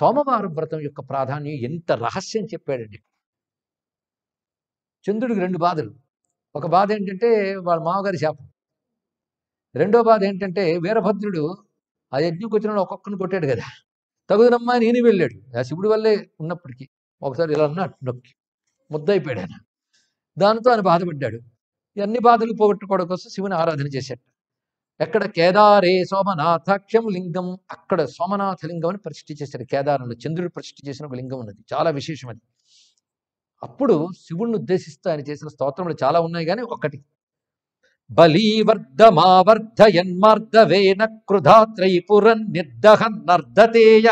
సోమవార వ్రతం యొక్క ప్రాధాన్యం ఎంత రహస్యం చెప్పాడండి. చంద్రుడికి రెండు బాధలు. ఒక బాధ ఏంటంటే వాళ్ళ మామగారి శాపం. రెండో బాధ ఏంటంటే వీరభద్రుడు ఆ యజ్ఞం వచ్చిన ఒక్కొక్కరిని కొట్టాడు కదా. తగుదనమ్మా నేను వెళ్ళాడు. ఆ శివుడి వల్లే ఉన్నప్పటికీ ఒకసారి ఇలా అన్నాడు నొక్కి. ముద్దయిపోయాడు ఆయన. దానితో ఆయన బాధపడ్డాడు. ఇవన్నీ బాధలు పోగొట్టుకోవడం కోసం శివుని ఆరాధన చేశాడు. ఎక్కడ కేదారే సోమనాథాఖ్యం లింగం అక్కడ సోమనాథ లింగం అని ప్రతిష్ఠ చేశారు. కేదారంలో చంద్రుడు ప్రతిష్ఠ చేసిన ఒక లింగం ఉన్నది. చాలా విశేషం అది. అప్పుడు శివుణ్ణి ఉద్దేశిస్తూ ఆయన చేసిన స్తోత్రములు చాలా ఉన్నాయి కానీ ఒకటి. బలీవర్ధమావర్ధయన్మార్దవేన క్రుధాత్రైపురన్ నిర్దహన్నర్ధతేయ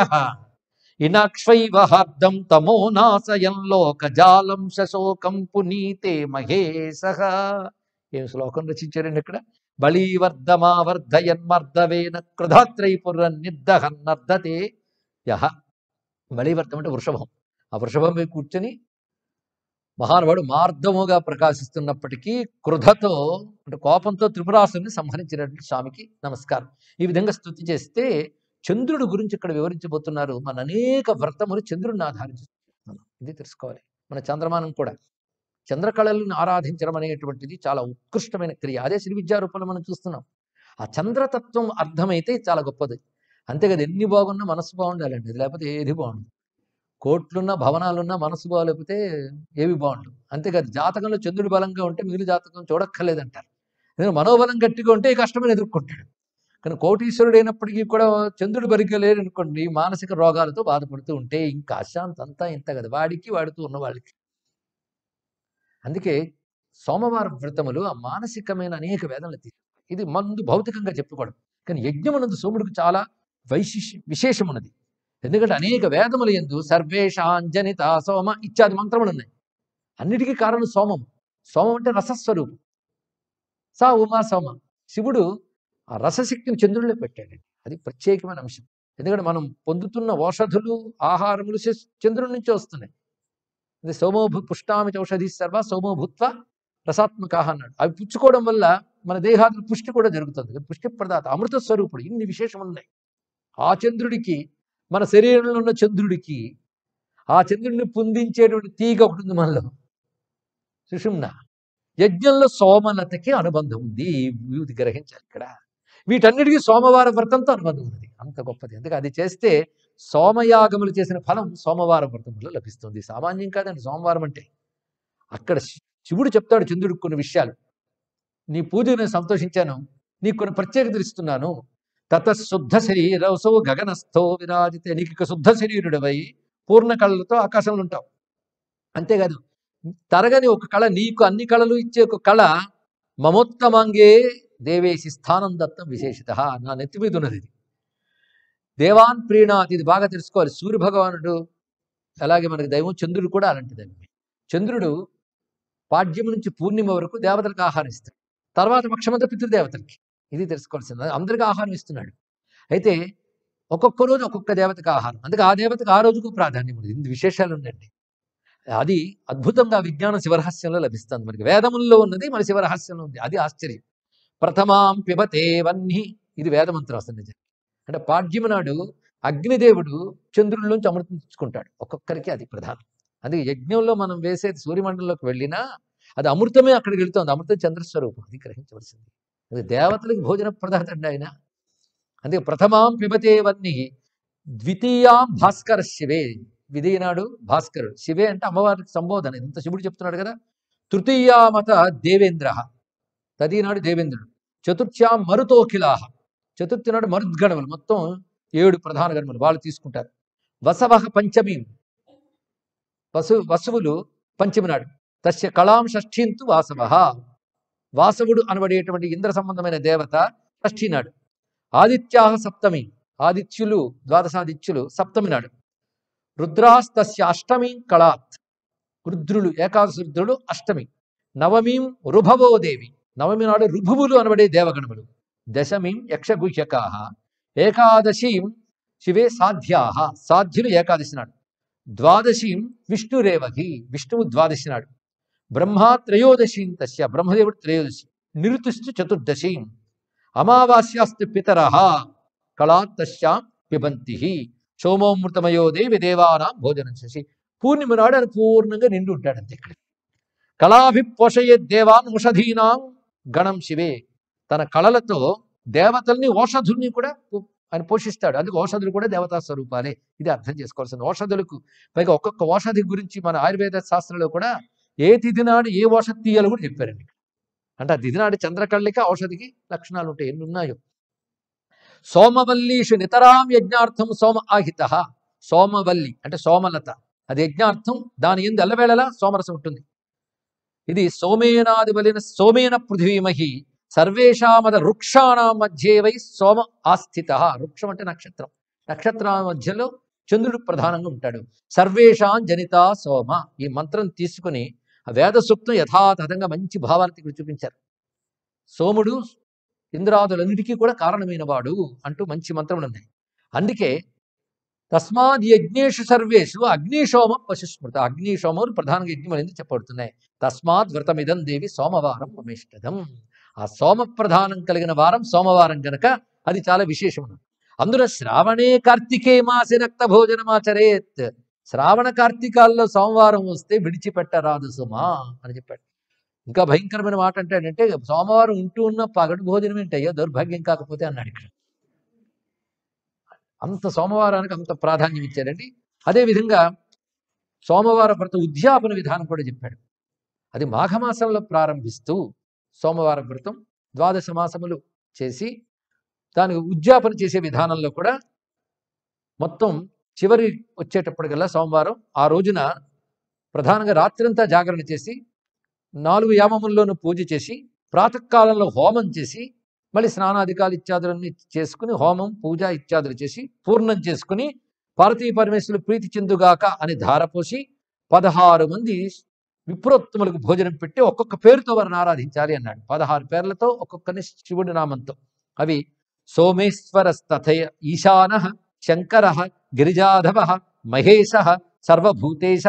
ఇనాక్ష్వైవ హార్దం తమో నాశయం లోకజాలం శశోకం పునీతే మహేశః. ఏం శ్లోకం రచించారండి ఇక్కడ బలీవర్ధమావర్ధయన్మర్దవేన క్రుధాత్రైపురన్ నిర్దహన్నర్ధతే యహ. బలీవర్ధం అంటే వృషభం. ఆ వృషభం మీద కూర్చొని మహానుభావుడు మార్ధముగా ప్రకాశిస్తున్నప్పటికీ క్రుధతో అంటే కోపంతో త్రిపురాసుని సంహరించినటువంటి స్వామికి నమస్కారం. ఈ విధంగా స్థుతి చేస్తే చంద్రుడు గురించి ఇక్కడ వివరించబోతున్నారు. మన అనేక వ్రతములు చంద్రుడిని ఆధారించి ఇది తెలుసుకోవాలి. మన చంద్రమానం కూడా. చంద్రకళలను ఆరాధించడం అనేటువంటిది చాలా ఉత్కృష్టమైన క్రియ. అదే శ్రీ విద్యారూపంలో మనం చూస్తున్నాం. ఆ చంద్రతత్వం అర్థమైతే చాలా గొప్పది. అంతే కదా ఎన్ని బాగున్నా మనసు బాగుండాలండి. అది లేకపోతే ఏది బాగుండదు. కోట్లున్న భవనాలున్న మనసు బాగలేకపోతే ఏవి బాగుండదు అంతేకాదు జాతకంలో చంద్రుడు బలంగా ఉంటే మిగిలిన జాతకం చూడక్కర్లేదంటారు. నేను మనోబలం గట్టిగా ఉంటే ఈ కష్టమని ఎదుర్కొంటాడు. కానీ కోటీశ్వరుడు అయినప్పటికీ కూడా చంద్రుడు బరిగ్గా లేరు అనుకోండి మానసిక రోగాలతో బాధపడుతూ ఉంటే ఇంకా అశాంతి అంతా ఇంత కదా. వాడికి వాడుతూ ఉన్న వాళ్ళకి. అందుకే సోమవార వ్రతములు ఆ మానసికమైన అనేక వేదనలు తీరు. ఇది మందు భౌతికంగా చెప్పుకోవడం. కానీ యజ్ఞమునందు సోముడికి చాలా వైశిష్ విశేషం ఉన్నది ఎందుకంటే అనేక వేదములు ఎందు సర్వేషాంజనిత సోమ ఇత్యాది మంత్రములు ఉన్నాయి. అన్నిటికీ కారణం సోమం. సోమం అంటే రసస్వరూపం. సా ఉమా సోమ. శివుడు ఆ రసశక్తిని చంద్రుడిలో పెట్టాడండి. అది ప్రత్యేకమైన అంశం. ఎందుకంటే మనం పొందుతున్న ఔషధులు ఆహారములు చంద్రుడి నుంచి వస్తున్నాయి. అది సోమోభు పుష్టామి ఔషధి సర్వ సోమో భూత్వ రసాత్మక అన్నాడు. అవి పుచ్చుకోవడం వల్ల మన దేహాదుల పుష్టి కూడా జరుగుతుంది. పుష్టి ప్రదాత అమృత స్వరూపుడు. ఇన్ని విశేషం ఉన్నాయి ఆ చంద్రుడికి మన శరీరంలో ఉన్న చంద్రుడికి ఆ చంద్రుడిని పొందించేటువంటి తీగ ఒకటి ఉంది మనలో. సుషుమ్న యజ్ఞంలో సోమలతకి అనుబంధం ఉంది. ఇది గ్రహించాలి ఇక్కడ. వీటన్నిటికీ సోమవార వ్రతంతో అనుబంధం ఉంది అంత గొప్పది. ఎందుకంటే అది చేస్తే సోమయాగములు చేసిన ఫలం సోమవారం వ్రతంలో లభిస్తుంది. సామాన్యం కాదండి సోమవారం అంటే. అక్కడ శివుడు చెప్తాడు చంద్రుడికి కొన్ని విషయాలు. నీ పూజ నేను సంతోషించాను నీకు కొన్ని ప్రత్యేక ఇస్తున్నాను. తత శుద్ధ శరీరసో గగనస్థో విరాజితే నీకు ఇక శుద్ధ శరీరుడవై పూర్ణ కళలతో ఆకాశంలో ఉంటావు. అంతేకాదు తరగని ఒక కళ నీకు అన్ని కళలు ఇచ్చే ఒక కళ మమోత్తమాంగే దేవేసి స్థానం దత్తం విశేషత నా నెత్తి మీద ఉన్నది ఇది. దేవాన్ ప్రియనాథ్ ఇది బాగా తెలుసుకోవాలి. సూర్య భగవానుడు అలాగే మనకి దైవం చంద్రుడు కూడా అలాంటి దైవం చంద్రుడు పాడ్యం నుంచి పూర్ణిమ వరకు దేవతలకు ఆహారం ఇస్తాడు. తర్వాత పక్షమంతా పితృదేవతలకి. ఇది తెలుసుకోవాల్సింది. అందరికీ ఆహారం ఇస్తున్నాడు. అయితే ఒక్కొక్క రోజు ఒక్కొక్క దేవతకు ఆహారం. అందుకే ఆ దేవతకు ఆ రోజుకు ప్రాధాన్యం ఉంది. ఇందు విశేషాలు ఉండండి. అది అద్భుతంగా విజ్ఞానం శివరహస్యంలో లభిస్తుంది మనకి. వేదముల్లో ఉన్నది మన శివరహస్యంలో ఉంది. అది ఆశ్చర్యం. ప్రథమాం పిబతే వన్ని ఇది వేదమంత్రం అసలు నిజం అంటే పాడ్యము నాడు అగ్నిదేవుడు చంద్రుడిలోంచి అమృతం తెచ్చుకుంటాడు. ఒక్కొక్కరికి అది ప్రధానం. అందుకే యజ్ఞంలో మనం వేసేది సూర్యమండలంలోకి వెళ్ళినా అది అమృతమే అక్కడికి వెళ్తుంది. అమృతం చంద్రస్వరూపం. అది గ్రహించవలసింది. అది దేవతలకు భోజన ప్రదాత అండి ఆయన. అందుకే ప్రథమాం పిబతేవన్ని ద్వితీయాం భాస్కర శివే. విధీనాడు భాస్కరుడు. శివే అంటే అమ్మవారికి సంబోధన. ఇంత శివుడు చెప్తున్నాడు కదా. తృతీయామత దేవేంద్ర. తదీనాడు దేవేంద్రుడు. చతుర్థ్యాం మరుతోఖిలాహ చతుర్థి నాడు మరుద్గణములు. మొత్తం ఏడు ప్రధాన గణములు వాళ్ళు తీసుకుంటారు. వసవ పంచమి. వసు వసువులు పంచమి నాడు. తస్య కళాం షష్ఠీంతు వాసవ వాసవుడు అనబడేటువంటి ఇంద్ర సంబంధమైన దేవత షష్ఠీ నాడు. ఆదిత్యాహ సప్తమి. ఆదిత్యులు ద్వాదశాదిత్యులు సప్తమి నాడు. రుద్రాస్తస్య అష్టమి కళాత్. రుద్రులు ఏకాదశ రుద్రులు అష్టమి. నవమీం రుభవో దేవి. నవమి నాడు రుభువులు అనబడే దేవగణములు. దశమీం యక్షగుహ్యకాహ ఏకాదశీం శివే సాధ్యాహ సాధ్యులు ఏకాదశి నాడు ద్వాదశీం విష్ణురేవహి విష్ణువు ద్వాదశి నాడు బ్రహ్మా త్రయోదశీం తస్య బ్రహ్మదేవుడు త్రయోదశి నిరుతుశ్చ చతుర్దశీం అమావాస్యాస్తు పితర కళాత్తశ్యాం పిబంతి సోమోమృతమయో దేవి దేవానాం భోజనం చేసి పూర్ణిమ నాడు అని పూర్ణంగా నిండి ఉంటాడంతే ఇక్కడ కళాభిపోషయే దేవాన్ ఉషధీనాం గణం శివే తన కళలతో దేవతల్ని ఓషధుల్ని కూడా ఆయన పోషిస్తాడు. అందుకు ఔషధులు కూడా దేవతా స్వరూపాలే. ఇది అర్థం చేసుకోవాల్సింది. ఔషధులకు పైగా ఒక్కొక్క ఔషధి గురించి మన ఆయుర్వేద శాస్త్రంలో కూడా ఏ తిదినాడు ఏ ఓషధి తీయాలో కూడా చెప్పారండి అంటే ఆ తిదినాడు చంద్రకళ్ళిక ఔషధికి లక్షణాలు ఉంటాయి. ఎన్ని ఉన్నాయో. సోమవల్లీషు నితరాం యజ్ఞార్థం సోమ ఆహిత. సోమవల్లి అంటే సోమలత. అది యజ్ఞార్థం. దాని ఎందు ఎల్లవేళలా సోమరసం ఉంటుంది. ఇది సోమేనాది బలిన సోమేన పృథివీమహి. సర్వేషామద వృక్షాణ మధ్యే వై సోమ ఆస్థిత. వృక్షం అంటే నక్షత్రం. నక్షత్రాల మధ్యలో చంద్రుడు ప్రధానంగా ఉంటాడు. సర్వేషాం జనిత సోమ. ఈ మంత్రం తీసుకుని వేద సూక్తం యథాతథంగా మంచి భావాన్ని ఇక్కడ చూపించారు. సోముడు ఇంద్రాదులన్నిటికీ కూడా కారణమైన వాడు అంటూ మంచి మంత్రములు ఉన్నాయి. అందుకే తస్మాద్ యజ్ఞేషు సర్వేషు అగ్నిశోమ పశుస్మృత అగ్నిశోమం ప్రధానంగా యజ్ఞం అనేది చెప్పబడుతున్నాయి? తస్మాత్ వ్రతమిదం దేవి సోమవారం మమేష్టదం ఆ సోమ ప్రధానం కలిగిన వారం సోమవారం గనక అది చాలా విశేషం. అందులో శ్రావణే కార్తికే మాసి రక్త భోజనమాచరేత్ శ్రావణ కార్తీకాల్లో సోమవారం వస్తే విడిచిపెట్టరాదు సుమా అని చెప్పాడు. ఇంకా భయంకరమైన మాట అంటే సోమవారం ఉంటూ ఉన్న పగటి భోజనం ఏంటయ్యా? దౌర్భాగ్యం కాకపోతే అన్నాడు ఇక్కడ. అంత సోమవారానికి అంత ప్రాధాన్యం ఇచ్చారండి. అదేవిధంగా సోమవార వ్రత ఉద్యాపన విధానం కూడా చెప్పాడు. అది మాఘమాసంలో ప్రారంభిస్తూ సోమవారం వ్రతం ద్వాదశ మాసములు చేసి దానికి ఉద్యాపన చేసే విధానంలో కూడా మొత్తం చివరి వచ్చేటప్పటికల్లా సోమవారం ఆ రోజున ప్రధానంగా రాత్రంతా జాగరణ చేసి నాలుగు యామముల్లోనూ పూజ చేసి ప్రాతకాలంలో హోమం చేసి మళ్ళీ స్నానాధికాలు ఇత్యాదులన్నీ చేసుకుని హోమం పూజ ఇత్యాదులు చేసి పూర్ణం చేసుకుని పార్వతీ పరమేశ్వరులు ప్రీతి చెందుగాక అని ధారపోసి పదహారు మంది విప్రోత్తములకు భోజనం పెట్టి ఒక్కొక్క పేరుతో వారిని ఆరాధించాలి అన్నాడు. పదహారు పేర్లతో ఒక్కొక్కని శివుడి నామంతో. అవి సోమేశ్వరస్తథయ ఈశాన శంకర గిరిజాధవ మహేశ సర్వభూతేశ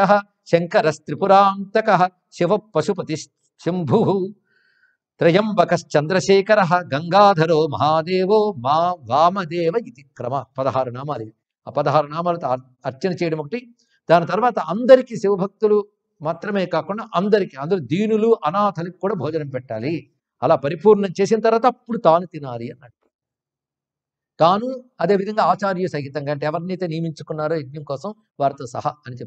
శంకరస్త్రిపురాంతక శివ పశుపతి శంభు త్రయంబకశ్చంద్రశేఖర గంగాధరో మహాదేవో మా వామదేవ ఇది క్రమ. పదహారు నామాలు ఆ పదహారు నామాలతో అర్చన చేయడం ఒకటి. దాని తర్వాత అందరికీ శివభక్తులు మాత్రమే కాకుండా అందరికీ అందరూ దీనులు అనాథలకు కూడా భోజనం పెట్టాలి. అలా పరిపూర్ణం చేసిన తర్వాత అప్పుడు తాను తినాలి అన్నట్టు తాను అదేవిధంగా ఆచార్య సహితంగా అంటే ఎవరినైతే నియమించుకున్నారో యజ్ఞం కోసం వారితో సహా అని చెప్తారు